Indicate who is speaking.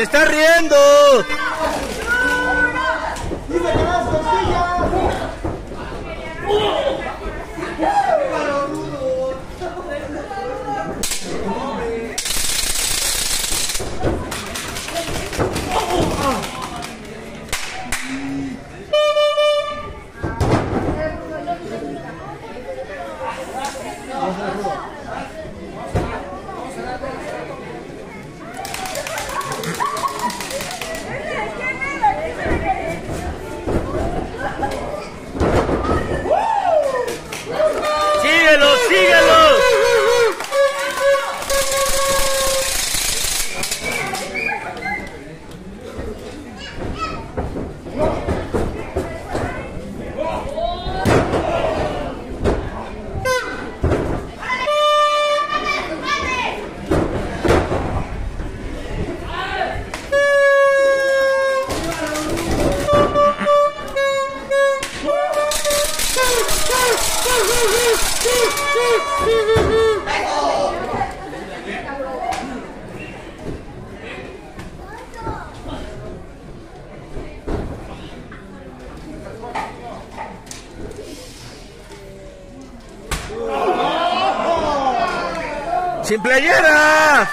Speaker 1: ¡Se está riendo! ¡Sin playera!